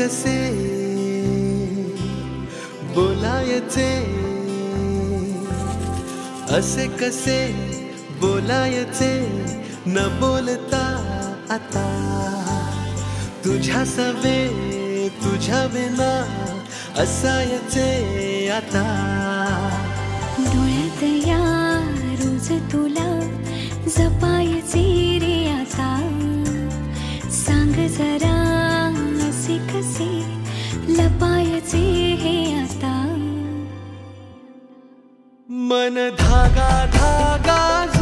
कसे? बोलायचे. असे कसे बोलायचे? न बोलता आता. तुझ्या सवे, तुझ्या विना असायचे आता. डोळ्यात या रोज तुला मन धागा धागा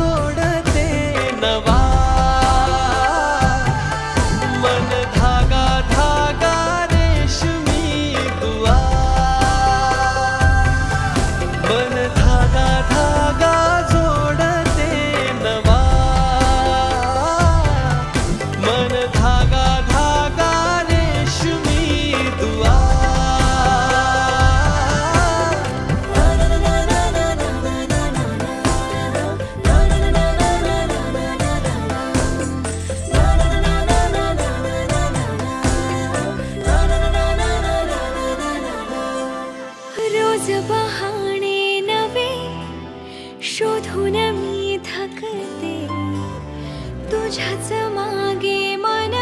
रोज बहाणे नवे शोधून मी थकते। तुझ्याच मागे मन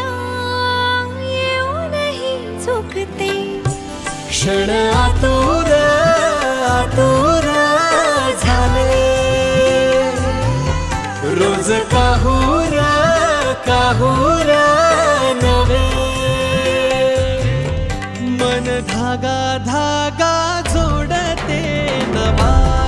येऊनही चुकते। क्षण आतुर आतुर झाले। रोज काहूर काहूर नवे। मन धागा धागा जोडते नवा